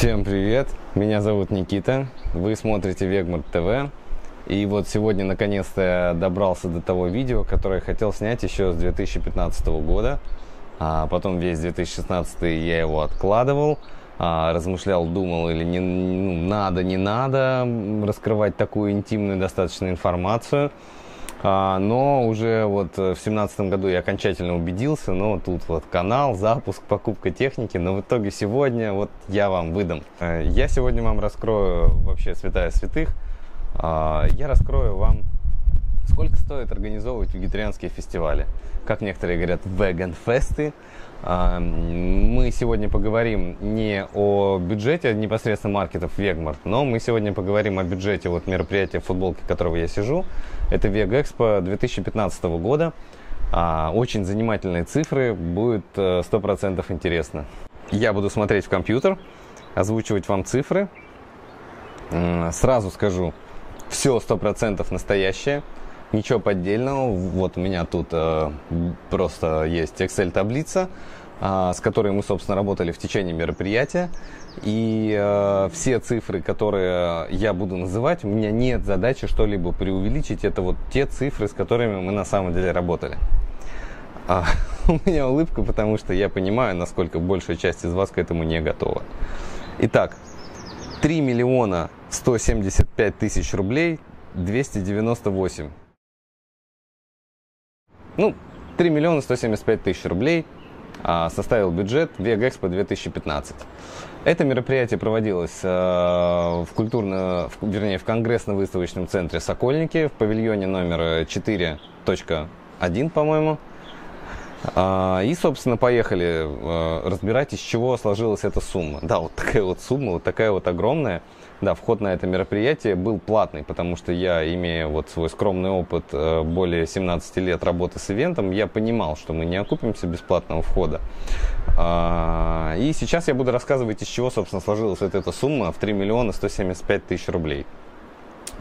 Всем привет! Меня зовут Никита. Вы смотрите Вегмарт ТВ. И вот сегодня наконец-то я добрался до того видео, которое хотел снять еще с 2015 года. А потом весь 2016 я его откладывал, а, размышлял, думал, или не, ну, надо, не надо раскрывать такую интимную достаточно информацию. А, но уже вот в семнадцатом году я окончательно убедился, но тут вот канал, запуск, покупка техники, но в итоге сегодня вот я вам выдам. Э, я сегодня вам раскрою вообще святая святых. А, я раскрою вам, сколько стоит организовывать вегетарианские фестивали. Как некоторые говорят, веган-фесты. А, мы сегодня поговорим не о бюджете непосредственно маркетов Вегмарт, но мы сегодня поговорим о бюджете вот мероприятия футболки, которого я сижу. Это Вегэкспо 2015 года. А, очень занимательные цифры, будет 100% э, интересно. Я буду смотреть в компьютер, озвучивать вам цифры. Сразу скажу, все 100% настоящее, ничего поддельного. Вот у меня тут э, просто есть Excel-таблица, э, с которой мы, собственно, работали в течение мероприятия. И э, все цифры, которые я буду называть, у меня нет задачи что-либо преувеличить. Это вот те цифры, с которыми мы на самом деле работали. А, у меня улыбка, потому что я понимаю, насколько большая часть из вас к этому не готова. Итак, 3 миллиона 175 тысяч рублей 298. Ну, 3 миллиона 175 тысяч рублей а, составил бюджет Вегэкспо 2015. Это мероприятие проводилось э, в культурно, в, вернее, в конгрессно-выставочном центре Сокольники в павильоне номер 4.1, по-моему. А, и, собственно, поехали э, разбирать, из чего сложилась эта сумма. Да, вот такая вот сумма, вот такая вот огромная. Да, вход на это мероприятие был платный, потому что я, имея вот свой скромный опыт э, более 17 лет работы с ивентом, я понимал, что мы не окупимся бесплатного входа. А, и сейчас я буду рассказывать, из чего, собственно, сложилась вот эта сумма в 3 миллиона 175 тысяч рублей.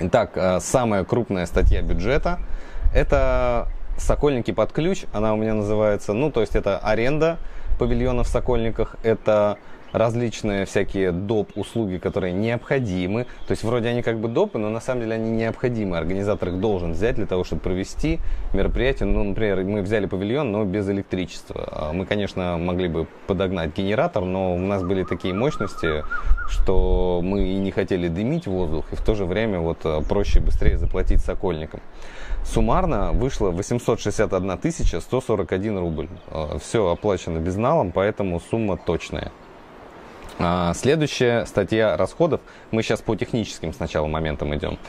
Итак, э, самая крупная статья бюджета – это Сокольники под ключ, она у меня называется, ну, то есть это аренда павильонов в Сокольниках, это различные всякие доп. услуги, которые необходимы. То есть вроде они как бы допы, но на самом деле они необходимы. Организатор их должен взять для того, чтобы провести мероприятие. Ну, например, мы взяли павильон, но без электричества. А мы, конечно, могли бы подогнать генератор, но у нас были такие мощности, что мы и не хотели дымить воздух, и в то же время вот э, проще быстрее заплатить сокольникам. Суммарно вышло 861 141 рубль. Э, Все оплачено безналом, поэтому сумма точная. А, следующая статья расходов. Мы сейчас по техническим сначала моментам идем.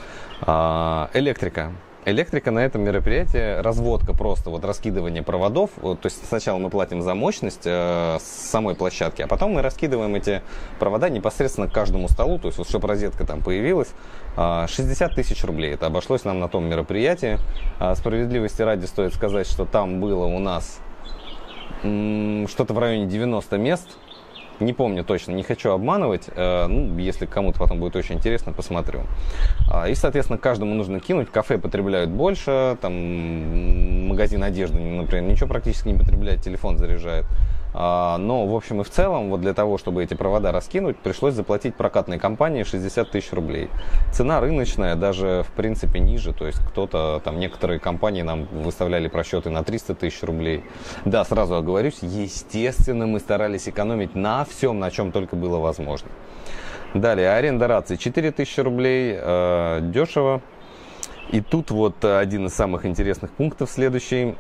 А, электрика. Электрика на этом мероприятии, разводка просто, вот раскидывание проводов. Вот, то есть сначала мы платим за мощность э, самой площадки, а потом мы раскидываем эти провода непосредственно к каждому столу, то есть вот чтобы розетка там появилась. Э, 60 тысяч рублей это обошлось нам на том мероприятии. Э, справедливости ради стоит сказать, что там было у нас что-то в районе 90 мест не помню точно, не хочу обманывать. Э, ну, если кому-то потом будет очень интересно, посмотрю. А, и, соответственно, каждому нужно кинуть. Кафе потребляют больше, там магазин одежды, например, ничего практически не потребляет, телефон заряжает. А, но, в общем и в целом, вот для того, чтобы эти провода раскинуть, пришлось заплатить прокатной компании 60 тысяч рублей. Цена рыночная даже, в принципе, ниже. То есть кто-то, там, некоторые компании нам выставляли просчеты на 300 тысяч рублей. Да, сразу оговорюсь, естественно, мы старались экономить на всем, на чем только было возможно. Далее, аренда рации 4 тысячи рублей, э, дешево. И тут вот один из самых интересных пунктов следующий.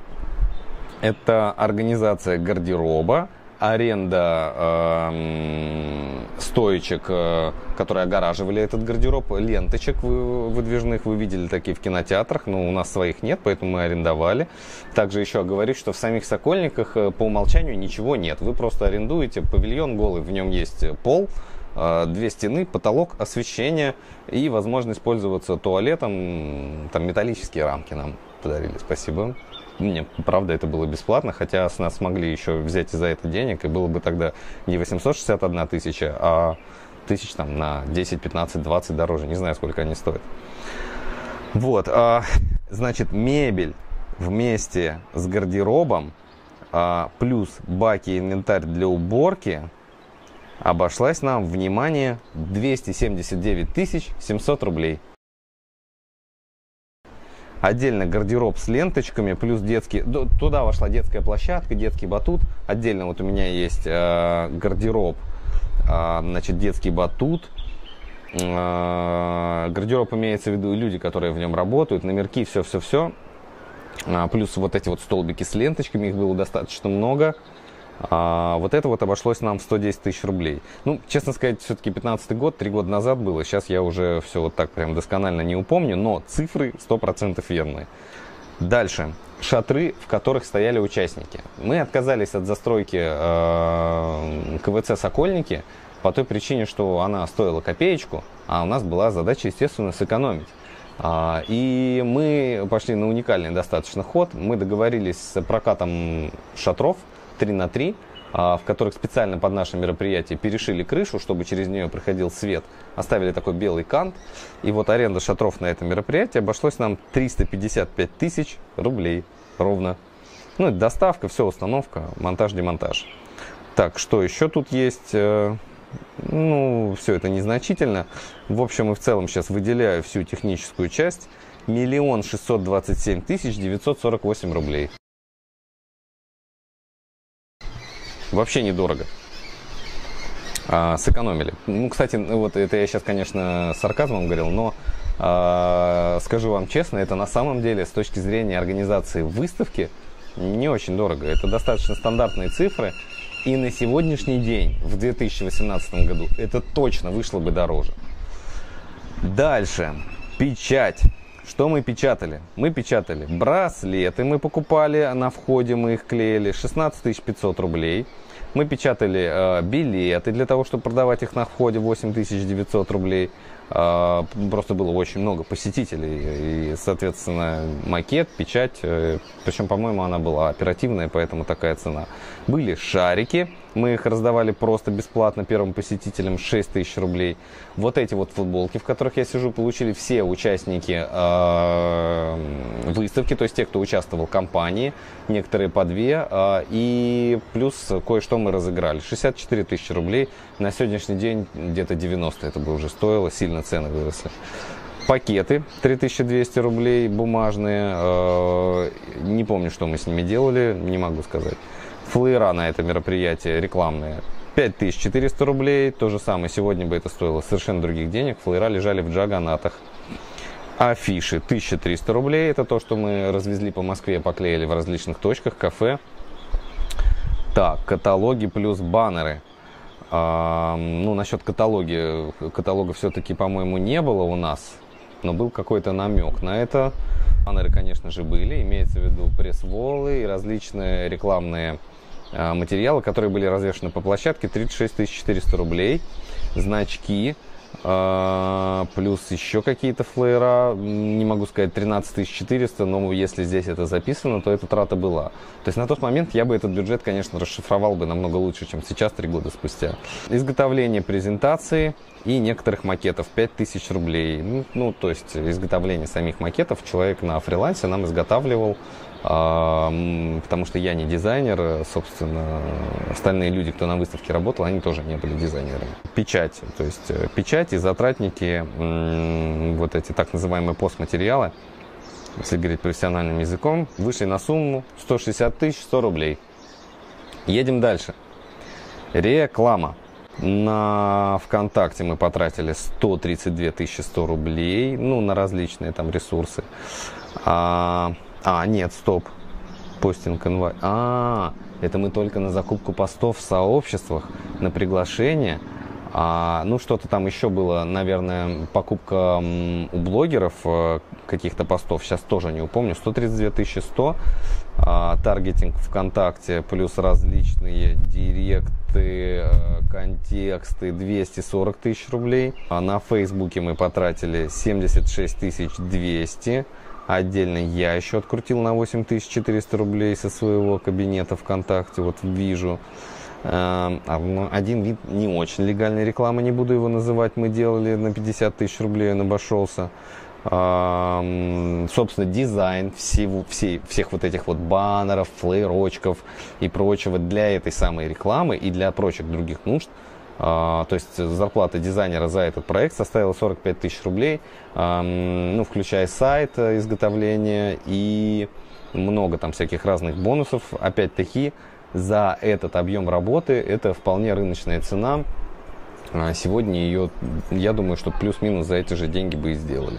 Это организация гардероба, аренда э, стоечек, э, которые огораживали этот гардероб, ленточек вы, выдвижных, вы видели такие в кинотеатрах, но у нас своих нет, поэтому мы арендовали. Также еще говорю, что в самих Сокольниках э, по умолчанию ничего нет, вы просто арендуете павильон голый, в нем есть пол, э, две стены, потолок, освещение и возможность пользоваться туалетом, там металлические рамки нам подарили, спасибо. Мне, правда, это было бесплатно, хотя с нас смогли еще взять и за это денег, и было бы тогда не 861 тысяча, а тысяч там на 10, 15, 20 дороже, не знаю, сколько они стоят. Вот, а, значит, мебель вместе с гардеробом, а, плюс баки и инвентарь для уборки, обошлась нам, внимание, 279 700 рублей. Отдельно гардероб с ленточками, плюс детский. Туда вошла детская площадка, детский батут. Отдельно вот у меня есть э, гардероб, э, значит, детский батут. Э, гардероб имеется в виду люди, которые в нем работают, номерки, все-все-все. Э, плюс вот эти вот столбики с ленточками, их было достаточно много. А вот это вот обошлось нам в 110 тысяч рублей. Ну, честно сказать, все-таки 15 год, три года назад было. Сейчас я уже все вот так прям досконально не упомню, но цифры 100% верные. Дальше. Шатры, в которых стояли участники. Мы отказались от застройки э, КВЦ «Сокольники» по той причине, что она стоила копеечку, а у нас была задача, естественно, сэкономить. А, и мы пошли на уникальный достаточно ход. Мы договорились с прокатом шатров – 3 на 3, а, в которых специально под наше мероприятие перешили крышу, чтобы через нее проходил свет, оставили такой белый кант. И вот аренда шатров на это мероприятие обошлось нам 355 тысяч рублей ровно. Ну, это доставка, все, установка, монтаж, демонтаж. Так, что еще тут есть? Э, ну, все это незначительно. В общем и в целом сейчас выделяю всю техническую часть. Миллион шестьсот двадцать семь тысяч девятьсот сорок восемь рублей. Вообще недорого. А, сэкономили. Ну, кстати, вот это я сейчас, конечно, сарказмом говорил, но а, скажу вам честно, это на самом деле с точки зрения организации выставки не очень дорого. Это достаточно стандартные цифры. И на сегодняшний день, в 2018 году, это точно вышло бы дороже. Дальше. Печать. Что мы печатали? Мы печатали браслеты, мы покупали на входе, мы их клеили, 16 500 рублей. Мы печатали э, билеты для того, чтобы продавать их на входе, 8 900 рублей. Э, просто было очень много посетителей. И, соответственно, макет, печать. Э, причем, по-моему, она была оперативная, поэтому такая цена. Были шарики, мы их раздавали просто бесплатно первым посетителям 6 тысяч рублей. Вот эти вот футболки, в которых я сижу, получили все участники э, выставки, то есть те, кто участвовал в компании, некоторые по две. Э, и плюс кое-что мы разыграли. 64 тысячи рублей. На сегодняшний день где-то 90 это бы уже стоило, сильно цены выросли пакеты 3200 рублей бумажные. Э, не помню, что мы с ними делали, не могу сказать флеера на это мероприятие рекламные 5400 рублей. То же самое, сегодня бы это стоило совершенно других денег. Флеера лежали в джаганатах. Афиши 1300 рублей. Это то, что мы развезли по Москве, поклеили в различных точках, кафе. Так, каталоги плюс баннеры. А, ну, насчет каталоги. Каталога все-таки, по-моему, не было у нас. Но был какой-то намек на это. Баннеры, конечно же, были. Имеется в виду пресс-волы и различные рекламные материалы, которые были развешены по площадке, 36 400 рублей. Значки, а, плюс еще какие-то флеера, не могу сказать 13 400, но если здесь это записано, то эта трата была. То есть на тот момент я бы этот бюджет, конечно, расшифровал бы намного лучше, чем сейчас, три года спустя. Изготовление презентации и некоторых макетов 5000 рублей. Ну, ну, то есть изготовление самих макетов человек на фрилансе нам изготавливал потому что я не дизайнер, собственно, остальные люди, кто на выставке работал, они тоже не были дизайнерами. Печать, то есть э, печать и затратники, вот эти так называемые постматериалы, если говорить профессиональным языком, вышли на сумму 160 тысяч 100 рублей. Едем дальше. Реклама. На ВКонтакте мы потратили 132 тысячи 100 рублей, ну, на различные там ресурсы. А, а, нет, стоп. Постинг инвайт. А, это мы только на закупку постов в сообществах, на приглашение. А, ну, что-то там еще было, наверное, покупка у блогеров э, каких-то постов, сейчас тоже не упомню, 132 100, а, таргетинг ВКонтакте, плюс различные директы, э, контексты, 240 тысяч рублей. А на Фейсбуке мы потратили 76 200 Отдельно я еще открутил на 8400 рублей со своего кабинета ВКонтакте, вот вижу. Эм, а, ну, один вид не очень легальной рекламы, не буду его называть, мы делали на 50 тысяч рублей, он обошелся. Эм, собственно, дизайн всего, всей, всех вот этих вот баннеров, флейрочков и прочего для этой самой рекламы и для прочих других нужд то есть зарплата дизайнера за этот проект составила 45 тысяч рублей, ну, включая сайт изготовления и много там всяких разных бонусов. Опять-таки, за этот объем работы это вполне рыночная цена. А сегодня ее, я думаю, что плюс-минус за эти же деньги бы и сделали.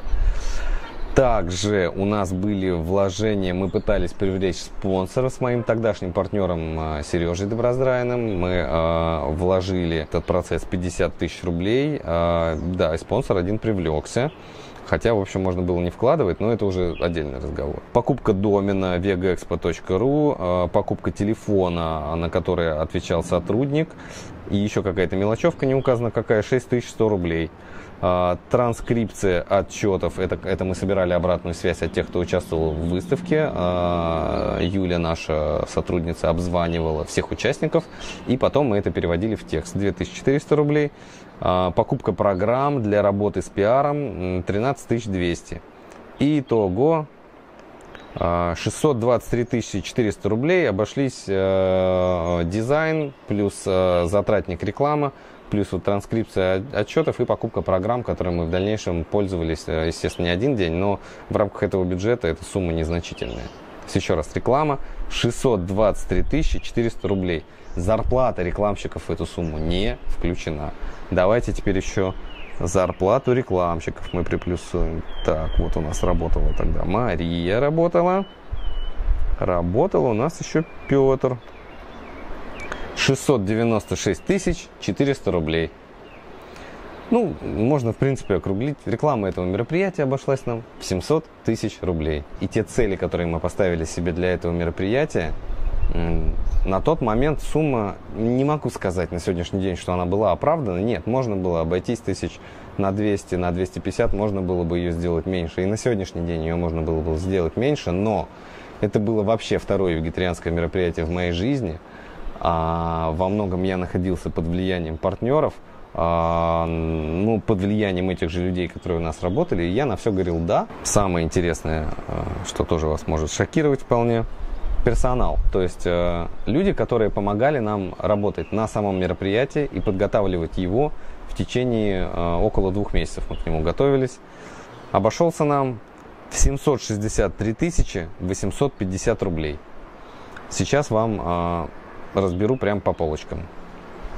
Также у нас были вложения, мы пытались привлечь спонсора с моим тогдашним партнером а, Сережей Доброздраиным. Мы э, вложили этот процесс 50 тысяч рублей. Э, да, и спонсор один привлекся. Хотя, в общем, можно было не вкладывать, но это уже отдельный разговор. Покупка домена vegaexpo.ru, покупка телефона, на который отвечал сотрудник, и еще какая-то мелочевка не указана какая, 6100 рублей. А, транскрипция отчетов, это, это мы собирали обратную связь от тех, кто участвовал в выставке. А, Юля, наша сотрудница, обзванивала всех участников, и потом мы это переводили в текст. 2400 рублей. А, покупка программ для работы с пиаром 13200. Итого 623 400 рублей обошлись э, дизайн плюс э, затратник реклама плюс вот транскрипция отчетов и покупка программ, которые мы в дальнейшем пользовались, э, естественно, не один день, но в рамках этого бюджета эта сумма незначительная. Еще раз, реклама 623 400 рублей. Зарплата рекламщиков в эту сумму не включена. Давайте теперь еще зарплату рекламщиков мы приплюсуем. Так, вот у нас работала тогда Мария работала. Работала у нас еще Петр. 696 тысяч 400 рублей. Ну, можно, в принципе, округлить. Реклама этого мероприятия обошлась нам в 700 тысяч рублей. И те цели, которые мы поставили себе для этого мероприятия, на тот момент сумма, не могу сказать на сегодняшний день, что она была оправдана. Нет, можно было обойтись тысяч на 200, на 250, можно было бы ее сделать меньше. И на сегодняшний день ее можно было бы сделать меньше, но это было вообще второе вегетарианское мероприятие в моей жизни. А, во многом я находился под влиянием партнеров, а, ну, под влиянием этих же людей, которые у нас работали, я на все говорил «да». Самое интересное, а, что тоже вас может шокировать вполне – персонал, то есть э, люди, которые помогали нам работать на самом мероприятии и подготавливать его в течение э, около двух месяцев. Мы к нему готовились. Обошелся нам в 763 тысячи 850 рублей. Сейчас вам э, разберу прямо по полочкам.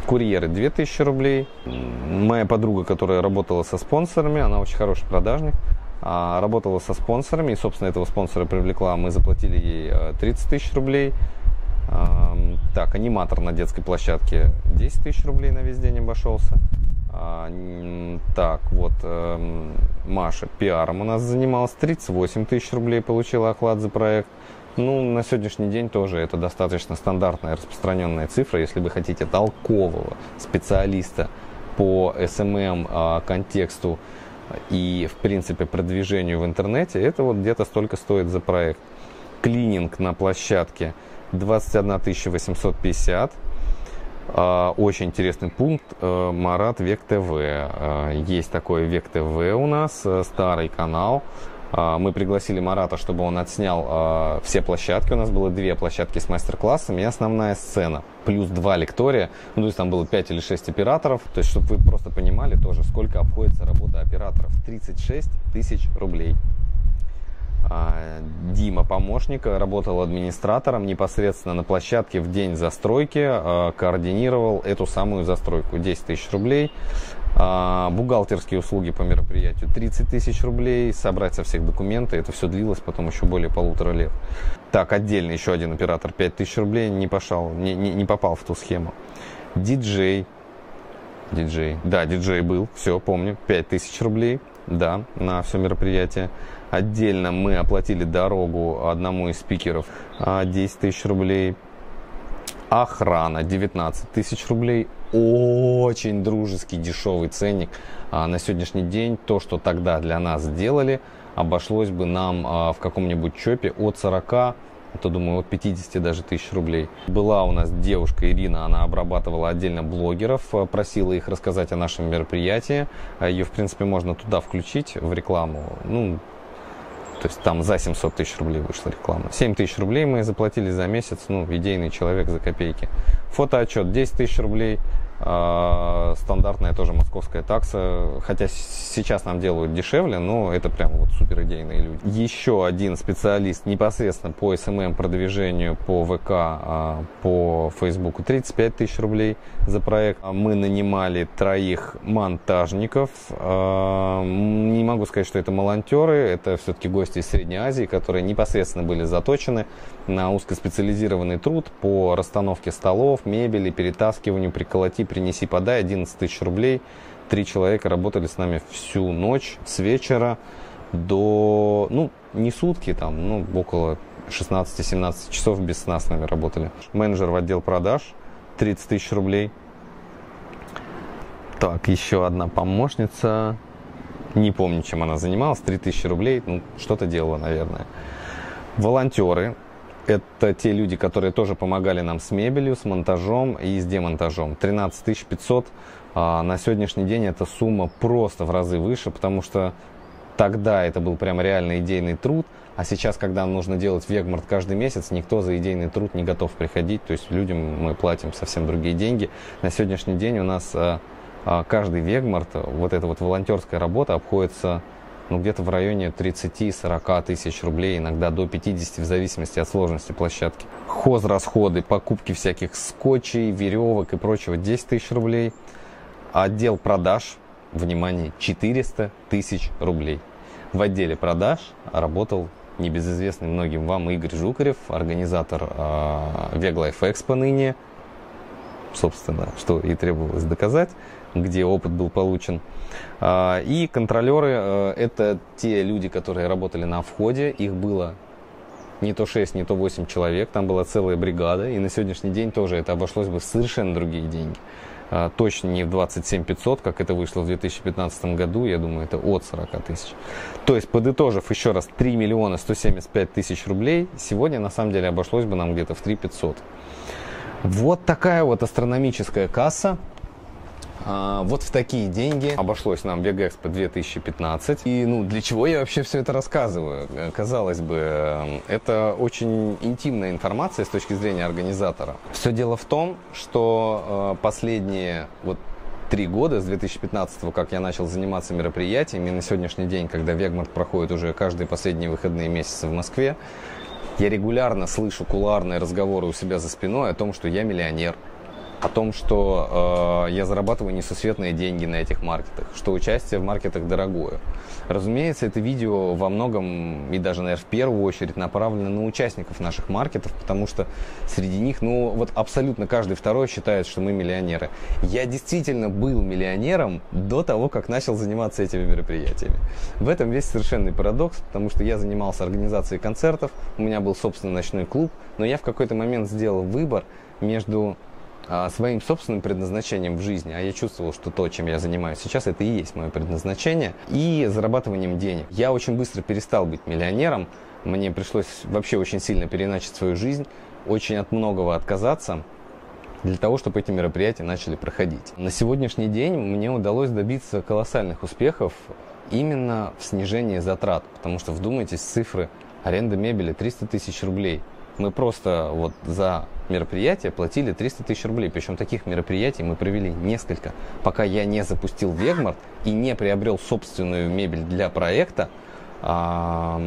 Курьеры 2000 рублей. Моя подруга, которая работала со спонсорами, она очень хороший продажник, а, работала со спонсорами, и, собственно, этого спонсора привлекла. Мы заплатили ей 30 э, тысяч рублей. Так, аниматор на детской площадке 10 тысяч рублей на весь день обошелся. А, так, вот эм, Маша пиаром у нас занималась, 38 тысяч рублей получила оклад за проект. Ну, на сегодняшний день тоже это достаточно стандартная распространенная цифра. Если вы хотите толкового специалиста по SMM а, контексту, и, в принципе, продвижению в интернете, это вот где-то столько стоит за проект. Клининг на площадке 21 850. А, очень интересный пункт. Э, Марат Век ТВ. Э, есть такой Век ТВ у нас, э, старый канал. А, мы пригласили Марата, чтобы он отснял а, все площадки. У нас было две площадки с мастер-классами и основная сцена. Плюс два лектория. Ну, то есть там было 5 или 6 операторов. То есть, чтобы вы просто понимали тоже, сколько обходится работа операторов. 36 тысяч рублей. А, Дима, помощник, работал администратором непосредственно на площадке в день застройки, координировал эту самую застройку. 10 тысяч рублей. А, бухгалтерские услуги по мероприятию 30 тысяч рублей, собрать со всех документы, это все длилось потом еще более полутора лет. Так, отдельно еще один оператор 5 тысяч рублей не, пошел, не, не, не попал в ту схему. Диджей, диджей, да, диджей был, все, помню, 5 тысяч рублей, да, на все мероприятие. Отдельно мы оплатили дорогу одному из спикеров 10 а, тысяч рублей. Охрана 19 тысяч рублей очень дружеский, дешевый ценник. А на сегодняшний день то, что тогда для нас сделали, обошлось бы нам а, в каком-нибудь чопе от 40 а то думаю, от 50 даже тысяч рублей. Была у нас девушка Ирина, она обрабатывала отдельно блогеров, а, просила их рассказать о нашем мероприятии. Ее, в принципе, можно туда включить в рекламу. Ну, то есть там за 700 тысяч рублей вышла реклама. 7 тысяч рублей мы заплатили за месяц, ну, идейный человек за копейки. Фотоотчет 10 тысяч рублей, стандартная тоже московская такса, хотя сейчас нам делают дешевле, но это прям вот супер идейные люди. Еще один специалист непосредственно по SMM продвижению по ВК, а, по Фейсбуку 35 тысяч рублей за проект. Мы нанимали троих монтажников. А, не могу сказать, что это волонтеры, это все-таки гости из Средней Азии, которые непосредственно были заточены на узкоспециализированный труд по расстановке столов, мебели, перетаскиванию, приколоти, принеси, подай, 11 тысяч рублей. Три человека работали с нами всю ночь, с вечера до, ну, не сутки, там, ну, около 16-17 часов без сна с нами работали. Менеджер в отдел продаж, 30 тысяч рублей. Так, еще одна помощница, не помню, чем она занималась, 3000 рублей, ну, что-то делала, наверное. Волонтеры, это те люди, которые тоже помогали нам с мебелью, с монтажом и с демонтажом. 13 500 а на сегодняшний день эта сумма просто в разы выше, потому что тогда это был прям реально идейный труд, а сейчас, когда нужно делать вегмарт каждый месяц, никто за идейный труд не готов приходить, то есть людям мы платим совсем другие деньги. На сегодняшний день у нас а, а, каждый вегмарт, вот эта вот волонтерская работа обходится ну, где-то в районе 30-40 тысяч рублей, иногда до 50, в зависимости от сложности площадки. Хозрасходы, покупки всяких скотчей, веревок и прочего 10 тысяч рублей. Отдел продаж, внимание, 400 тысяч рублей. В отделе продаж работал небезызвестный многим вам Игорь Жукарев, организатор э, Veglife Expo ныне, собственно, что и требовалось доказать где опыт был получен. А, и контролеры э, – это те люди, которые работали на входе. Их было не то 6, не то 8 человек. Там была целая бригада. И на сегодняшний день тоже это обошлось бы в совершенно другие деньги. А, точно не в 27 500, как это вышло в 2015 году. Я думаю, это от 40 тысяч. То есть, подытожив еще раз, 3 миллиона 175 тысяч рублей сегодня на самом деле обошлось бы нам где-то в 3 500. Вот такая вот астрономическая касса. А, вот в такие деньги обошлось нам Вегэкспо 2015. И ну, для чего я вообще все это рассказываю? Э, казалось бы, э, это очень интимная информация с точки зрения организатора. Все дело в том, что э, последние вот три года, с 2015 как я начал заниматься мероприятиями, на сегодняшний день, когда Вегмарт проходит уже каждые последние выходные месяцы в Москве, я регулярно слышу куларные разговоры у себя за спиной о том, что я миллионер, о том, что э, я зарабатываю несусветные деньги на этих маркетах, что участие в маркетах дорогое. Разумеется, это видео во многом и даже, наверное, в первую очередь направлено на участников наших маркетов, потому что среди них, ну, вот абсолютно каждый второй считает, что мы миллионеры. Я действительно был миллионером до того, как начал заниматься этими мероприятиями. В этом весь совершенный парадокс, потому что я занимался организацией концертов, у меня был собственный ночной клуб, но я в какой-то момент сделал выбор между своим собственным предназначением в жизни, а я чувствовал, что то, чем я занимаюсь сейчас, это и есть мое предназначение, и зарабатыванием денег. Я очень быстро перестал быть миллионером, мне пришлось вообще очень сильно переначить свою жизнь, очень от многого отказаться, для того, чтобы эти мероприятия начали проходить. На сегодняшний день мне удалось добиться колоссальных успехов именно в снижении затрат, потому что вдумайтесь, цифры аренда мебели 300 тысяч рублей – мы просто вот за мероприятие платили 300 тысяч рублей. Причем таких мероприятий мы провели несколько. Пока я не запустил Вегмарт и не приобрел собственную мебель для проекта, а,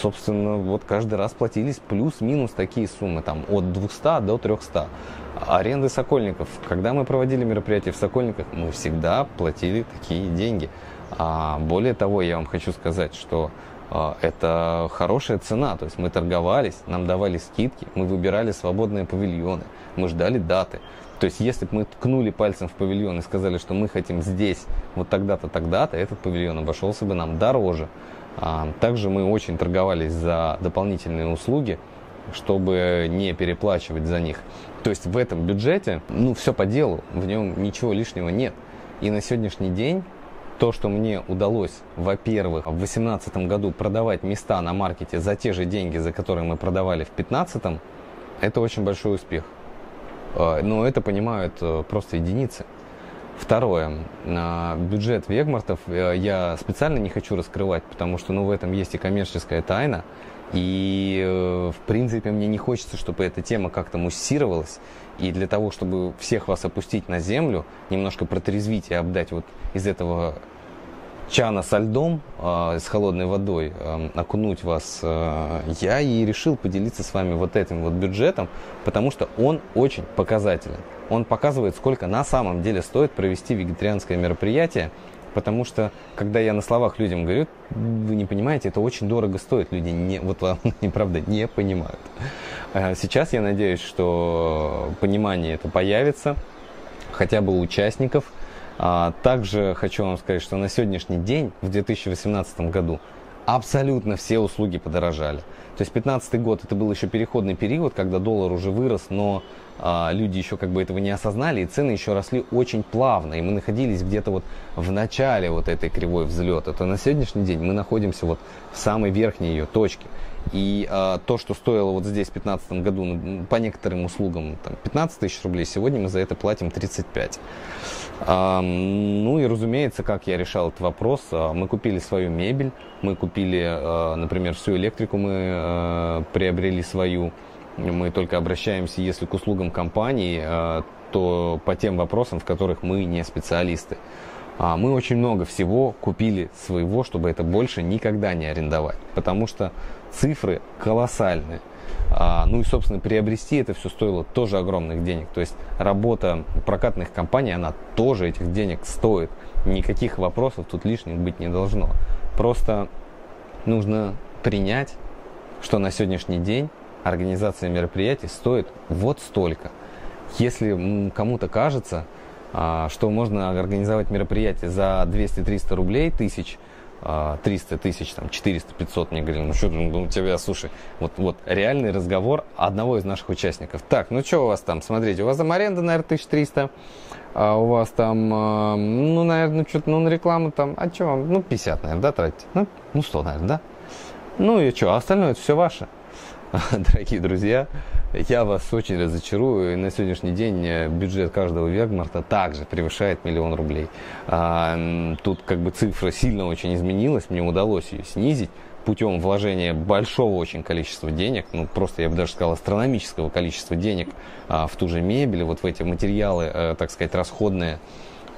собственно, вот каждый раз платились плюс-минус такие суммы, там от 200 до 300. Аренды Сокольников. Когда мы проводили мероприятие в Сокольниках, мы всегда платили такие деньги. А более того, я вам хочу сказать, что это хорошая цена. То есть мы торговались, нам давали скидки, мы выбирали свободные павильоны, мы ждали даты. То есть если бы мы ткнули пальцем в павильон и сказали, что мы хотим здесь, вот тогда-то, тогда-то, этот павильон обошелся бы нам дороже. А, также мы очень торговались за дополнительные услуги, чтобы не переплачивать за них. То есть в этом бюджете, ну, все по делу, в нем ничего лишнего нет. И на сегодняшний день то, что мне удалось, во-первых, в 2018 году продавать места на маркете за те же деньги, за которые мы продавали в 2015, это очень большой успех. А, но это понимают э, просто единицы. Второе. Бюджет Вегмартов э, я специально не хочу раскрывать, потому что ну, в этом есть и коммерческая тайна. И, э, в принципе, мне не хочется, чтобы эта тема как-то муссировалась. И для того, чтобы всех вас опустить на землю, немножко протрезвить и обдать вот из этого чана со льдом, э, с холодной водой, э, окунуть вас, э, я и решил поделиться с вами вот этим вот бюджетом, потому что он очень показателен. Он показывает, сколько на самом деле стоит провести вегетарианское мероприятие, потому что, когда я на словах людям говорю, вы не понимаете, это очень дорого стоит, люди не, вот вам неправда не понимают. Сейчас я надеюсь, что понимание это появится, хотя бы у участников – также хочу вам сказать, что на сегодняшний день, в 2018 году, абсолютно все услуги подорожали. То есть 2015 год это был еще переходный период, когда доллар уже вырос, но а, люди еще как бы этого не осознали, и цены еще росли очень плавно, и мы находились где-то вот в начале вот этой кривой взлета. То на сегодняшний день мы находимся вот в самой верхней ее точке. И а, то, что стоило вот здесь в 2015 году ну, по некоторым услугам там, 15 тысяч рублей, сегодня мы за это платим 35. А, ну и разумеется, как я решал этот вопрос, а, мы купили свою мебель, мы купили, а, например, всю электрику мы а, приобрели свою, мы только обращаемся, если к услугам компании, а, то по тем вопросам, в которых мы не специалисты. А, мы очень много всего купили своего, чтобы это больше никогда не арендовать, потому что цифры колоссальные. А, ну и, собственно, приобрести это все стоило тоже огромных денег. То есть работа прокатных компаний, она тоже этих денег стоит. Никаких вопросов тут лишних быть не должно. Просто нужно принять, что на сегодняшний день организация мероприятий стоит вот столько. Если кому-то кажется, а, что можно организовать мероприятие за 200-300 рублей тысяч, 300 а, тысяч, там, 400, 500, мне говорили, ну что, ну, у тебя, слушай, вот, вот реальный разговор одного из наших участников. Так, ну что у вас там, смотрите, у вас там аренда, наверное, 1300, а у вас там, а, ну, наверное, что-то, ну, на рекламу там, а что вам, ну, 50, наверное, да, тратите? Ну, ну 100, наверное, да? Ну и что, остальное это все ваше. Дорогие друзья, я вас очень разочарую. На сегодняшний день э, бюджет каждого Вегмарта также превышает миллион рублей. А, тут как бы цифра сильно очень изменилась, мне удалось ее снизить путем вложения большого очень количества денег, ну просто я бы даже сказал астрономического количества денег а, в ту же мебель, вот в эти материалы, а, так сказать, расходные.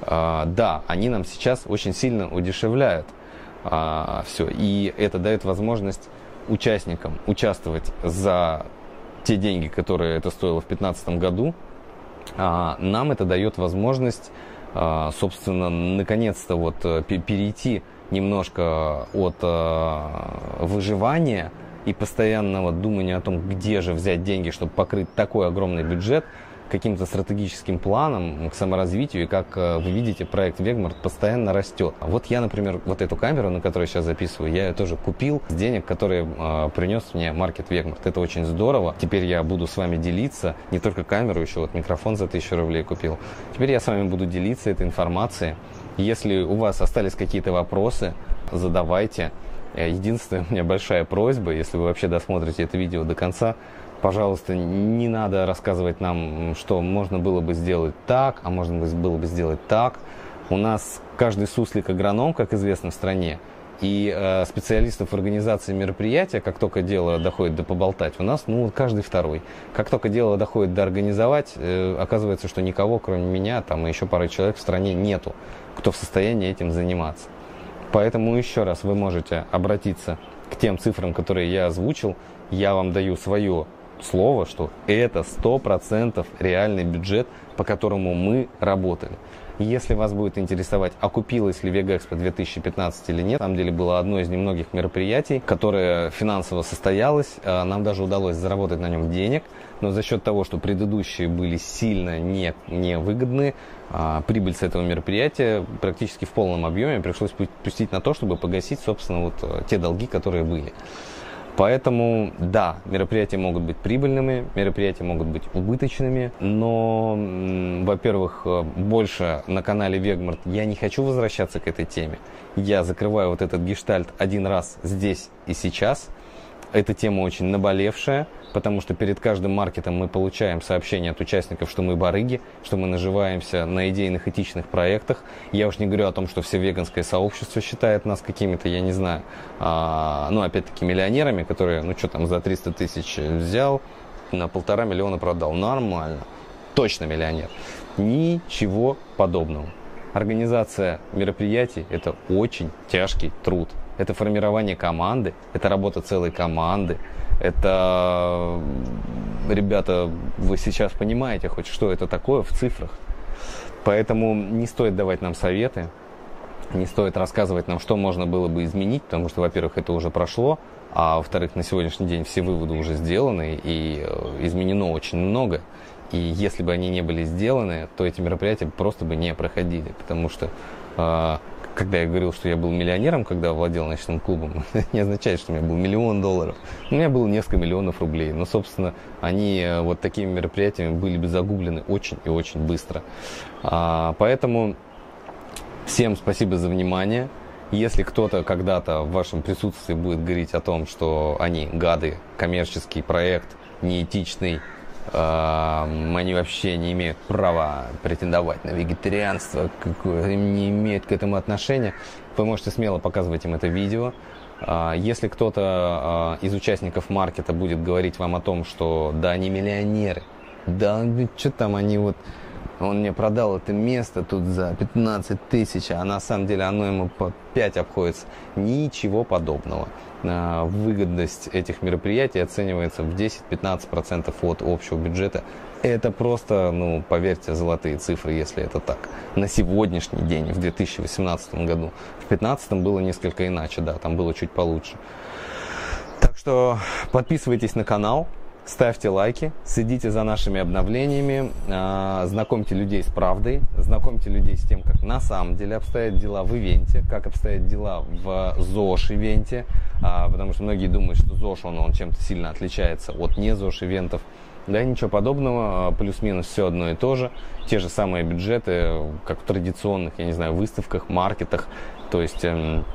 А, да, они нам сейчас очень сильно удешевляют а, все, и это дает возможность участникам участвовать за те деньги, которые это стоило в 2015 году, а, нам это дает возможность, а, собственно, наконец-то вот э, перейти немножко от а, выживания и постоянного думания о том, где же взять деньги, чтобы покрыть такой огромный бюджет, каким-то стратегическим планом к саморазвитию, и как э, вы видите, проект Вегмарт постоянно растет. Вот я, например, вот эту камеру, на которой сейчас записываю, я ее тоже купил с денег, которые э, принес мне маркет Вегмарт. Это очень здорово. Теперь я буду с вами делиться, не только камеру, еще вот микрофон за 1000 рублей купил. Теперь я с вами буду делиться этой информацией. Если у вас остались какие-то вопросы, задавайте. Э, единственная у меня большая просьба, если вы вообще досмотрите это видео до конца, пожалуйста, не надо рассказывать нам, что можно было бы сделать так, а можно было бы сделать так. У нас каждый суслик агроном, как известно в стране, и э, специалистов в организации мероприятия, как только дело доходит до поболтать, у нас ну, каждый второй. Как только дело доходит до организовать, э, оказывается, что никого, кроме меня, там и еще пары человек в стране нету, кто в состоянии этим заниматься. Поэтому еще раз вы можете обратиться к тем цифрам, которые я озвучил. Я вам даю свое слово, что это 100% реальный бюджет, по которому мы работали. Если вас будет интересовать, окупилась ли Вегаэкспо 2015 или нет, на самом деле было одно из немногих мероприятий, которое финансово состоялось. А, нам даже удалось заработать на нем денег, но за счет того, что предыдущие были сильно не, невыгодны, а, прибыль с этого мероприятия практически в полном объеме пришлось пустить на то, чтобы погасить, собственно, вот э, те долги, которые были. Поэтому, да, мероприятия могут быть прибыльными, мероприятия могут быть убыточными, но, во-первых, э, больше на канале Вегмарт я не хочу возвращаться к этой теме. Я закрываю вот этот гештальт один раз здесь и сейчас. Эта тема очень наболевшая, потому что перед каждым маркетом мы получаем сообщения от участников, что мы барыги, что мы наживаемся на идейных этичных проектах. Я уж не говорю о том, что все веганское сообщество считает нас какими-то, я не знаю, а, ну, опять-таки, миллионерами, которые, ну, что там, за 300 тысяч взял, на полтора миллиона продал. Нормально. Точно миллионер. Ничего подобного. Организация мероприятий – это очень тяжкий труд. Это формирование команды, это работа целой команды, это, ребята, вы сейчас понимаете хоть что это такое в цифрах. Поэтому не стоит давать нам советы, не стоит рассказывать нам, что можно было бы изменить, потому что, во-первых, это уже прошло, а во-вторых, на сегодняшний день все выводы уже сделаны и э, изменено очень много. И если бы они не были сделаны, то эти мероприятия просто бы не проходили, потому что э, когда я говорил, что я был миллионером, когда владел ночным клубом, не означает, что у меня был миллион долларов. У меня было несколько миллионов рублей. Но, собственно, они э, вот такими мероприятиями были бы загублены очень и очень быстро. А, поэтому всем спасибо за внимание. Если кто-то когда-то в вашем присутствии будет говорить о том, что они гады, коммерческий проект, неэтичный, они вообще не имеют права претендовать на вегетарианство, какое, не имеют к этому отношения, вы можете смело показывать им это видео. Э, если кто-то э, из участников маркета будет говорить вам о том, что да, они миллионеры, да, что там они вот он мне продал это место тут за 15 тысяч, а на самом деле оно ему по 5 обходится. Ничего подобного. А, выгодность этих мероприятий оценивается в 10-15% от общего бюджета. Это просто, ну, поверьте, золотые цифры, если это так. На сегодняшний день, в 2018 году. В 2015 было несколько иначе, да, там было чуть получше. Так что подписывайтесь на канал, Ставьте лайки, следите за нашими обновлениями, а, знакомьте людей с правдой, знакомьте людей с тем, как на самом деле обстоят дела в ивенте, как обстоят дела в ЗОЖ-ивенте, а, потому что многие думают, что ЗОЖ, он, он чем-то сильно отличается от не ЗОЖ-ивентов. Да, ничего подобного, а, плюс-минус все одно и то же. Те же самые бюджеты, как в традиционных, я не знаю, выставках, маркетах. То есть эм,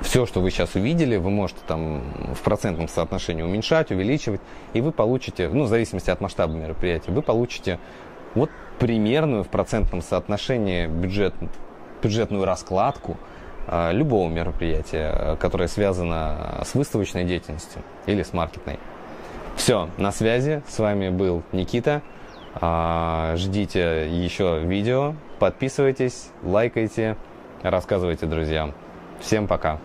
все, что вы сейчас увидели, вы можете там в процентном соотношении уменьшать, увеличивать, и вы получите, ну, в зависимости от масштаба мероприятия, вы получите вот примерную в процентном соотношении бюджет, бюджетную раскладку э, любого мероприятия, которое связано с выставочной деятельностью или с маркетной. Все, на связи. С вами был Никита. Э, ждите еще видео, подписывайтесь, лайкайте, рассказывайте друзьям. Всем пока.